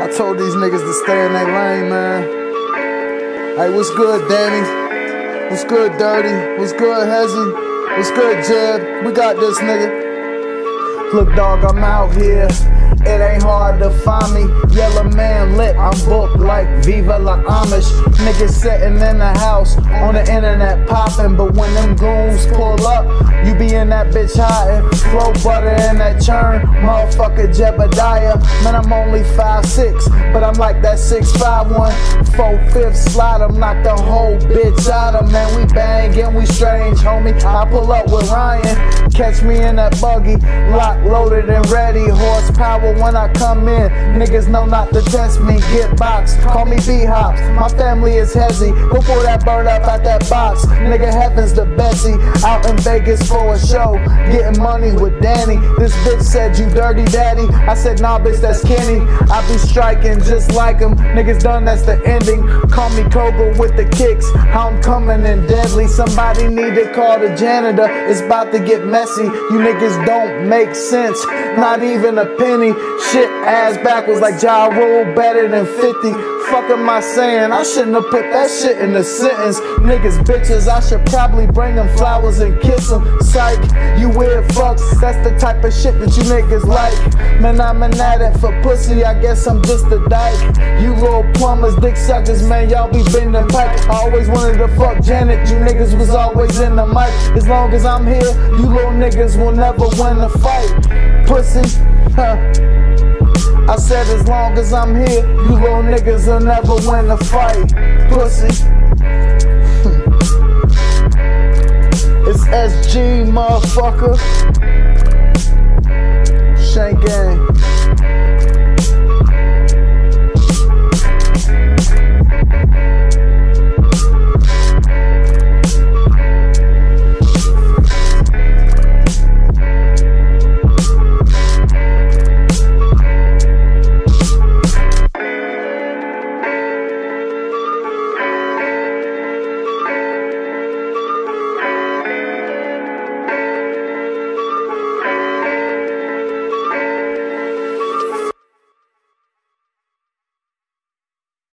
I told these niggas to stay in their lane, man. Hey, what's good, Danny? What's good, Dirty? What's good, Hezzy? What's good, Jeb? We got this, nigga. Look, dog, I'm out here. It ain't hard to find me. Yela Man lit, I'm booked like Viva Las Amish. Niggas sitting in the house on the internet popping, but when them goons pull up, you be in that bitch hiding. Flow butter in that churn, motherfucker Jebediah. Man, I'm only 5'6, but I'm like that 6'5 one. 4 5 slide, I'm knock the whole bitch out of man. We bangin', we strange, homie. I pull up with Ryan, catch me in that buggy, lock loaded and ready, horsepower when I come in. Niggas know not to test me, get boxed. Call me B-Hops, my family is. Go pull that bird up at that box. Nigga, heaven's the Bessie. Out in Vegas for a show, getting money with Danny. This bitch said, You dirty daddy. I said, Nah, bitch, that's Kenny. I be striking just like him. Niggas done, that's the ending. Call me Koga with the kicks. I'm coming in deadly. Somebody need to call the janitor. It's about to get messy. You niggas don't make sense. Not even a penny. Shit ass backwards like Ja Rule better than 50. Fuck am I saying? I shouldn't have put that shit in the sentence. Niggas bitches, I should probably bring them flowers and kiss them. Psych, you weird fucks. That's the type of shit that you niggas like. Man, I'm an addict for pussy. I guess I'm just a dyke. You little plumbers, dick suckers, man, y'all be bending pipe. I always wanted to fuck Janet. You niggas was always in the mic. As long as I'm here, you little niggas will never win a fight. Pussy, huh? I said as long as I'm here, you little niggas will never win a fight. Pussy. it's SG, motherfucker.